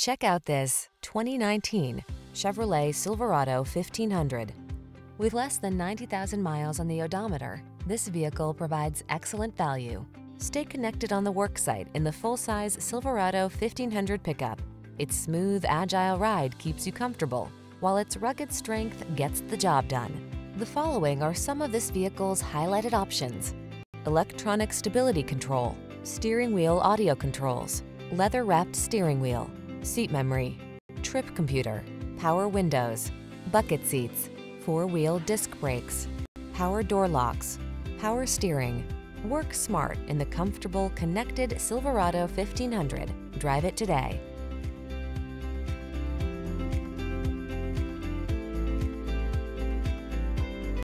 Check out this 2019 Chevrolet Silverado 1500. With less than 90,000 miles on the odometer, this vehicle provides excellent value. Stay connected on the worksite in the full-size Silverado 1500 pickup. Its smooth, agile ride keeps you comfortable, while its rugged strength gets the job done. The following are some of this vehicle's highlighted options. Electronic stability control, steering wheel audio controls, leather-wrapped steering wheel, seat memory, trip computer, power windows, bucket seats, four-wheel disc brakes, power door locks, power steering. Work smart in the comfortable, connected Silverado 1500. Drive it today.